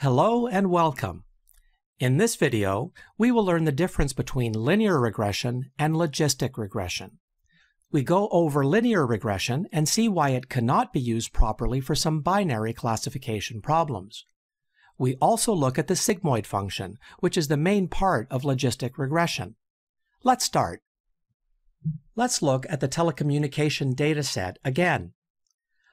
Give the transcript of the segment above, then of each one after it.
Hello and welcome. In this video, we will learn the difference between linear regression and logistic regression. We go over linear regression and see why it cannot be used properly for some binary classification problems. We also look at the sigmoid function, which is the main part of logistic regression. Let's start. Let's look at the telecommunication dataset again.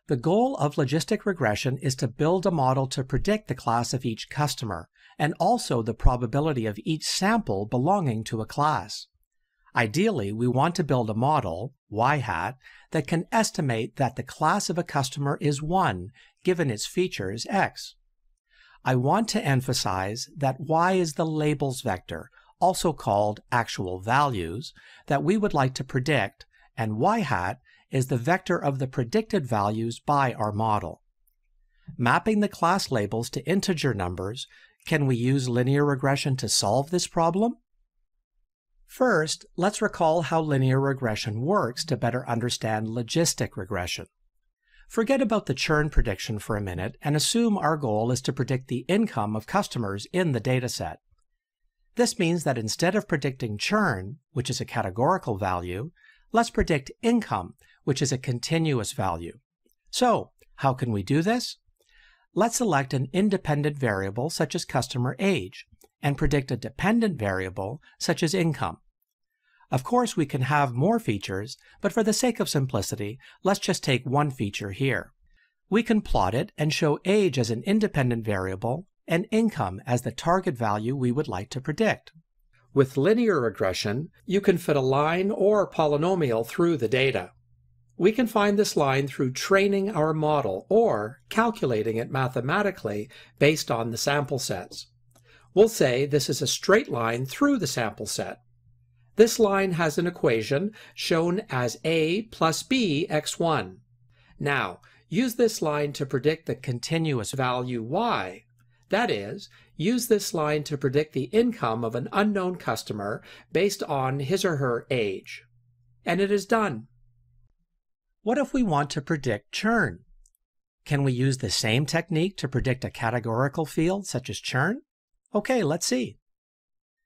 The goal of logistic regression is to build a model to predict the class of each customer, and also the probability of each sample belonging to a class. Ideally, we want to build a model, y hat, that can estimate that the class of a customer is 1 given its features x. I want to emphasize that y is the labels vector, also called actual values, that we would like to predict, and y hat is the vector of the predicted values by our model. Mapping the class labels to integer numbers, can we use linear regression to solve this problem? First, let's recall how linear regression works to better understand logistic regression. Forget about the churn prediction for a minute and assume our goal is to predict the income of customers in the dataset. This means that instead of predicting churn, which is a categorical value, let's predict income, which is a continuous value. So, how can we do this? Let's select an independent variable such as customer age and predict a dependent variable such as income. Of course, we can have more features, but for the sake of simplicity, let's just take one feature here. We can plot it and show age as an independent variable and income as the target value we would like to predict. With linear regression, you can fit a line or polynomial through the data. We can find this line through training our model or calculating it mathematically based on the sample sets. We'll say this is a straight line through the sample set. This line has an equation shown as a plus b x1. Now, use this line to predict the continuous value y. That is, use this line to predict the income of an unknown customer based on his or her age. And it is done. What if we want to predict churn? Can we use the same technique to predict a categorical field such as churn? Okay, let's see.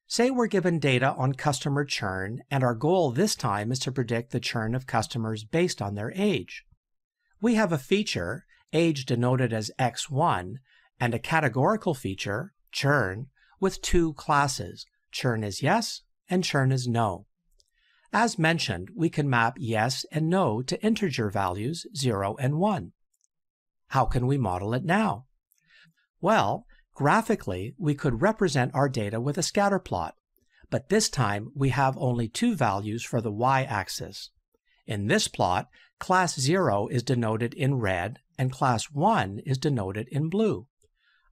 Say we're given data on customer churn, and our goal this time is to predict the churn of customers based on their age. We have a feature, age denoted as x1, and a categorical feature, churn, with two classes, churn is yes and churn is no. As mentioned, we can map yes and no to integer values 0 and 1. How can we model it now? Well, graphically, we could represent our data with a scatter plot, but this time we have only two values for the y-axis. In this plot, class 0 is denoted in red and class 1 is denoted in blue.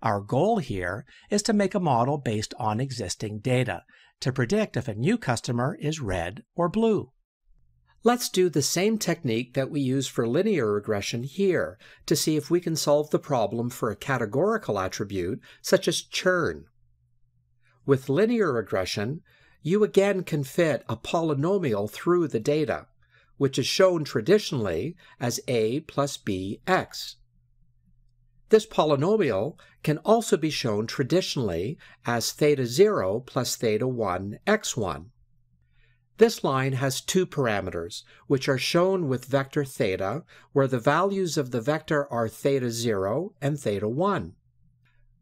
Our goal here is to make a model based on existing data to predict if a new customer is red or blue. Let's do the same technique that we use for linear regression here to see if we can solve the problem for a categorical attribute such as churn. With linear regression, you again can fit a polynomial through the data, which is shown traditionally as a plus bx. This polynomial can also be shown traditionally as theta 0 plus theta 1 x1. This line has two parameters, which are shown with vector theta, where the values of the vector are theta 0 and theta 1.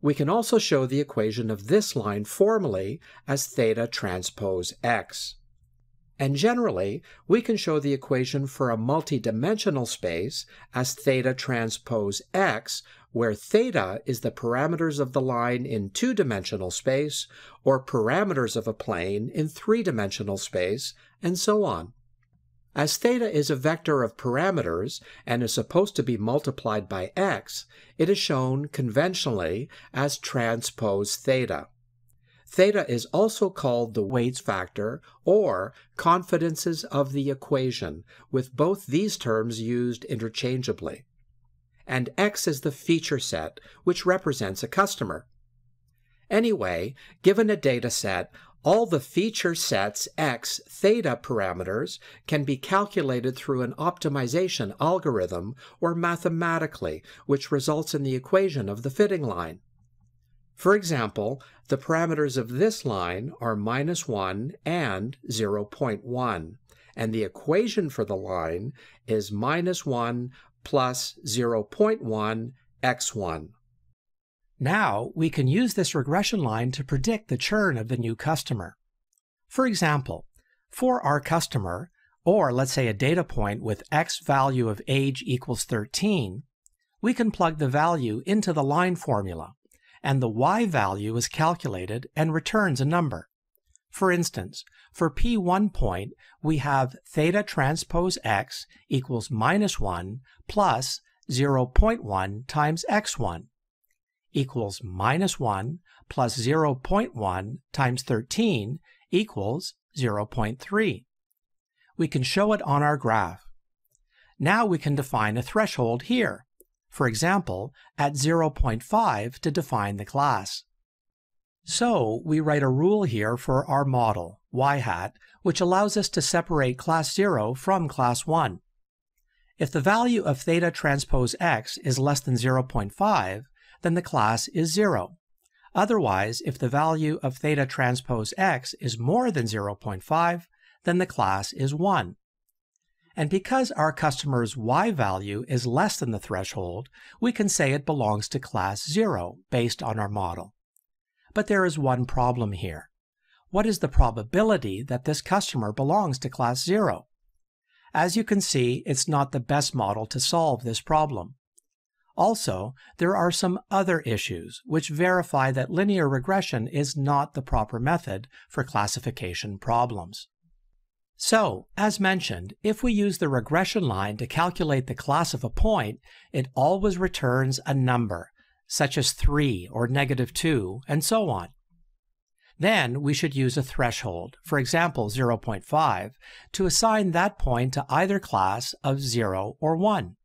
We can also show the equation of this line formally as theta transpose x. And generally, we can show the equation for a multidimensional space as theta transpose x, where theta is the parameters of the line in two-dimensional space, or parameters of a plane in three-dimensional space, and so on. As theta is a vector of parameters and is supposed to be multiplied by x, it is shown conventionally as transpose theta. Theta is also called the weights vector or confidences of the equation, with both these terms used interchangeably. And x is the feature set, which represents a customer. Anyway, given a data set, all the feature sets x theta parameters can be calculated through an optimization algorithm or mathematically, which results in the equation of the fitting line. For example, the parameters of this line are minus 1 and 0.1, and the equation for the line is minus 1 plus 0.1 x1. Now we can use this regression line to predict the churn of the new customer. For example, for our customer, or let's say a data point with x value of age equals 13, we can plug the value into the line formula, and the y value is calculated and returns a number. For instance, for p1 point, we have theta transpose x equals minus 1 plus 0.1 times x1 equals minus 1 plus 0.1 times 13 equals 0.3. We can show it on our graph. Now we can define a threshold here, for example, at 0.5 to define the class. So we write a rule here for our model, y hat, which allows us to separate class 0 from class 1. If the value of theta transpose x is less than 0.5, then the class is 0. Otherwise, if the value of theta transpose x is more than 0.5, then the class is 1. And because our customer's y value is less than the threshold, we can say it belongs to class 0 based on our model. But there is one problem here. What is the probability that this customer belongs to class 0? As you can see, it's not the best model to solve this problem. Also, there are some other issues which verify that linear regression is not the proper method for classification problems. So, as mentioned, if we use the regression line to calculate the class of a point, it always returns a number, such as 3 or negative 2, and so on. Then we should use a threshold, for example 0.5, to assign that point to either class of 0 or 1.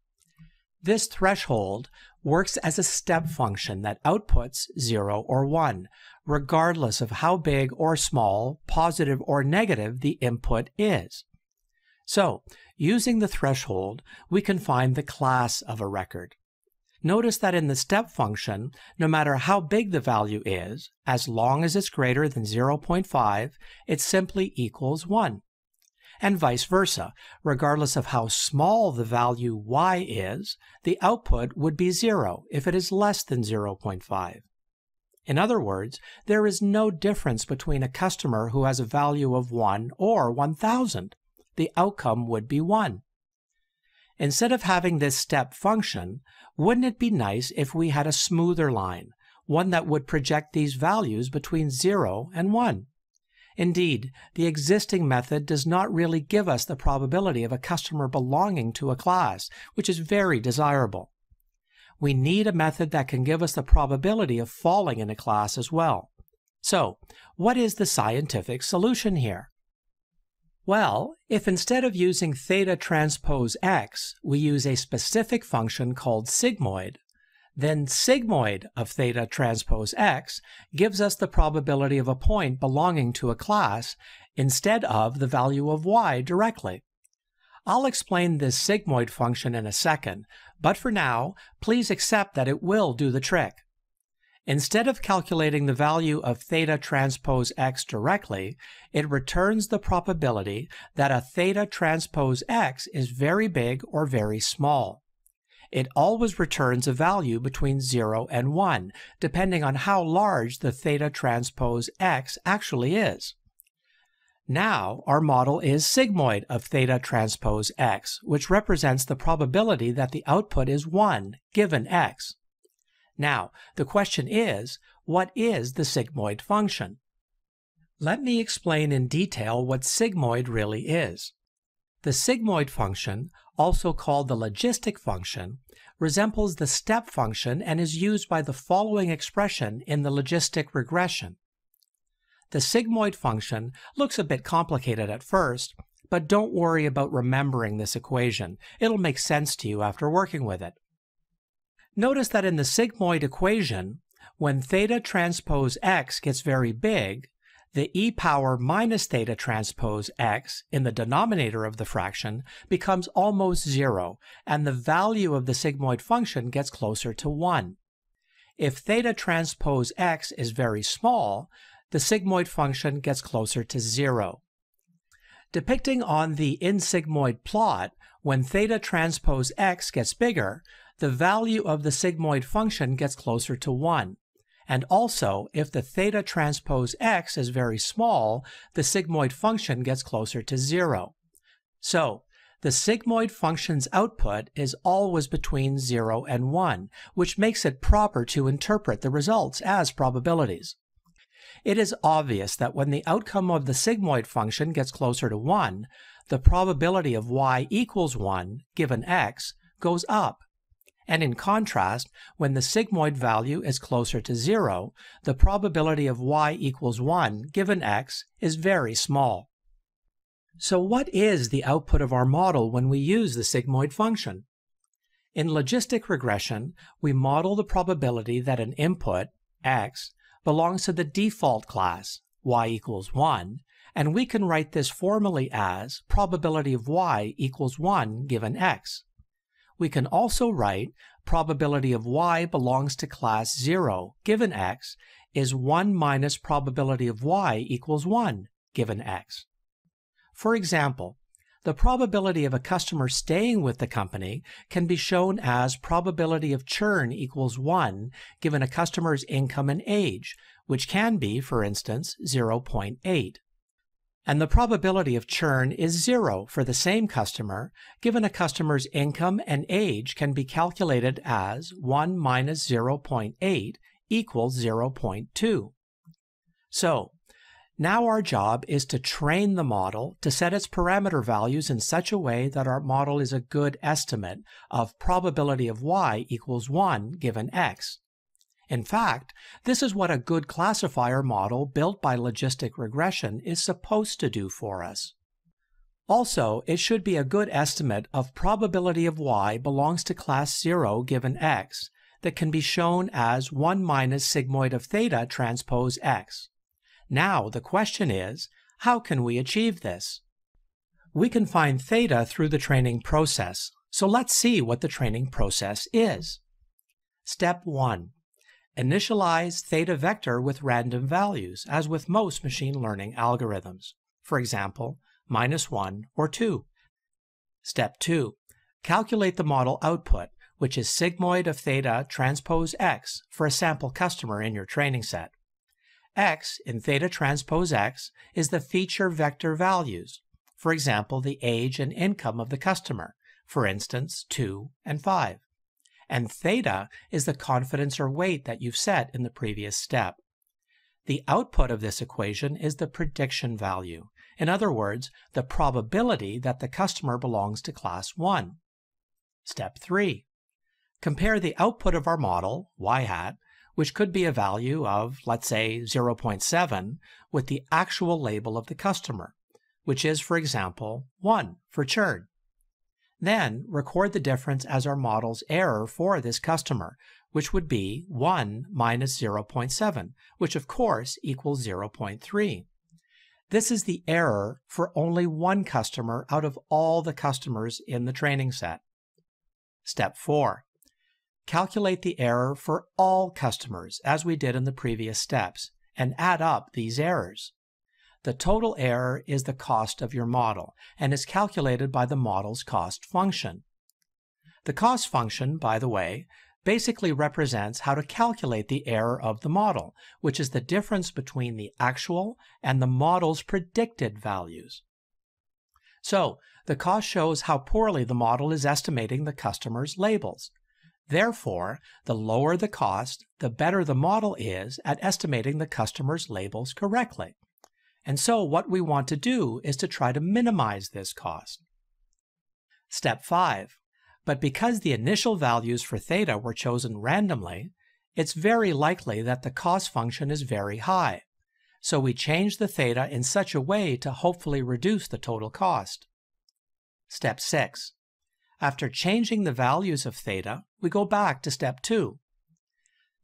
This threshold works as a step function that outputs 0 or 1, regardless of how big or small, positive or negative the input is. So, using the threshold, we can find the class of a record. Notice that in the step function, no matter how big the value is, as long as it's greater than 0.5, it simply equals 1 and vice versa. Regardless of how small the value y is, the output would be 0 if it is less than 0.5. In other words, there is no difference between a customer who has a value of 1 or 1000. The outcome would be 1. Instead of having this step function, wouldn't it be nice if we had a smoother line, one that would project these values between 0 and 1? Indeed, the existing method does not really give us the probability of a customer belonging to a class, which is very desirable. We need a method that can give us the probability of falling in a class as well. So, what is the scientific solution here? Well, if instead of using theta transpose x, we use a specific function called sigmoid, then sigmoid of theta transpose x gives us the probability of a point belonging to a class instead of the value of y directly. I'll explain this sigmoid function in a second, but for now, please accept that it will do the trick. Instead of calculating the value of theta transpose x directly, it returns the probability that a theta transpose x is very big or very small it always returns a value between 0 and 1, depending on how large the theta transpose x actually is. Now, our model is sigmoid of theta transpose x, which represents the probability that the output is 1, given x. Now, the question is, what is the sigmoid function? Let me explain in detail what sigmoid really is. The sigmoid function, also called the logistic function, resembles the step function and is used by the following expression in the logistic regression. The sigmoid function looks a bit complicated at first, but don't worry about remembering this equation. It'll make sense to you after working with it. Notice that in the sigmoid equation, when theta transpose x gets very big, the e power minus theta transpose x in the denominator of the fraction becomes almost zero, and the value of the sigmoid function gets closer to 1. If theta transpose x is very small, the sigmoid function gets closer to zero. Depicting on the in-sigmoid plot, when theta transpose x gets bigger, the value of the sigmoid function gets closer to 1. And also, if the theta transpose x is very small, the sigmoid function gets closer to 0. So, the sigmoid function's output is always between 0 and 1, which makes it proper to interpret the results as probabilities. It is obvious that when the outcome of the sigmoid function gets closer to 1, the probability of y equals 1, given x, goes up. And in contrast, when the sigmoid value is closer to 0, the probability of y equals 1, given x, is very small. So what is the output of our model when we use the sigmoid function? In logistic regression, we model the probability that an input, x, belongs to the default class, y equals 1, and we can write this formally as probability of y equals 1 given x. We can also write probability of y belongs to class 0 given x is 1 minus probability of y equals 1 given x. For example, the probability of a customer staying with the company can be shown as probability of churn equals 1 given a customer's income and age, which can be, for instance, 0.8. And the probability of churn is 0 for the same customer, given a customer's income and age can be calculated as 1 minus 0.8 equals 0.2. So, now our job is to train the model to set its parameter values in such a way that our model is a good estimate of probability of y equals 1 given x. In fact, this is what a good classifier model built by logistic regression is supposed to do for us. Also, it should be a good estimate of probability of y belongs to class 0 given x that can be shown as 1 minus sigmoid of theta transpose x. Now the question is, how can we achieve this? We can find theta through the training process, so let's see what the training process is. Step 1. Initialize theta vector with random values, as with most machine learning algorithms. For example, minus 1 or 2. Step 2. Calculate the model output, which is sigmoid of theta transpose x for a sample customer in your training set x in theta transpose x is the feature vector values, for example, the age and income of the customer, for instance, 2 and 5. And theta is the confidence or weight that you've set in the previous step. The output of this equation is the prediction value, in other words, the probability that the customer belongs to class 1. Step 3. Compare the output of our model, y hat, which could be a value of, let's say, 0.7 with the actual label of the customer, which is, for example, 1 for churn. Then record the difference as our model's error for this customer, which would be 1 minus 0.7, which of course equals 0.3. This is the error for only one customer out of all the customers in the training set. Step 4 calculate the error for all customers as we did in the previous steps and add up these errors. The total error is the cost of your model and is calculated by the model's cost function. The cost function, by the way, basically represents how to calculate the error of the model, which is the difference between the actual and the model's predicted values. So, the cost shows how poorly the model is estimating the customer's labels. Therefore, the lower the cost, the better the model is at estimating the customer's labels correctly. And so what we want to do is to try to minimize this cost. Step 5. But because the initial values for theta were chosen randomly, it's very likely that the cost function is very high. So we change the theta in such a way to hopefully reduce the total cost. Step 6. After changing the values of theta, we go back to step 2.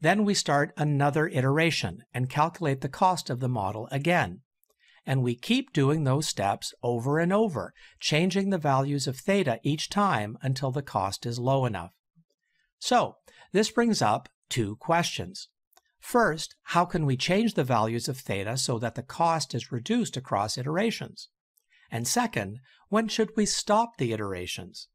Then we start another iteration and calculate the cost of the model again. And we keep doing those steps over and over, changing the values of theta each time until the cost is low enough. So, this brings up two questions. First, how can we change the values of theta so that the cost is reduced across iterations? And second, when should we stop the iterations?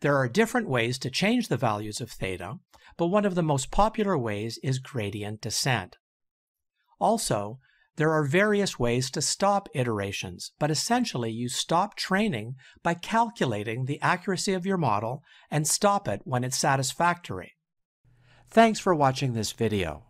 There are different ways to change the values of theta, but one of the most popular ways is gradient descent. Also, there are various ways to stop iterations, but essentially you stop training by calculating the accuracy of your model and stop it when it's satisfactory. Thanks for watching this video.